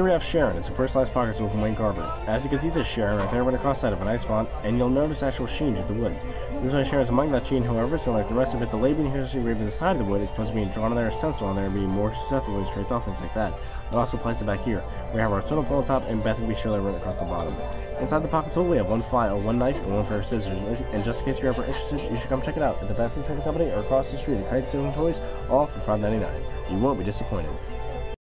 Here we have Sharon. It's a personalized pocket tool from Wayne Carver. As you can see, it's a Sharon right there by the cross side of a nice font, and you'll notice actual sheen to the wood. The reason Sharon is among that sheen, however, so like the rest of it, the labeling here is engraved in the side of the wood It's supposed to be drawn on there, stenciled on there, and be more susceptible to scraped off, things like that. It also applies to back here. We have our total on top and Beth will be showing right across the bottom. Inside the pocket tool, we have one file, one knife, and one pair of scissors. And just in case you're ever interested, you should come check it out at the Bethany Trading Company or across the street at Kites, Tails, and Toys, all for $5.99. You won't be disappointed.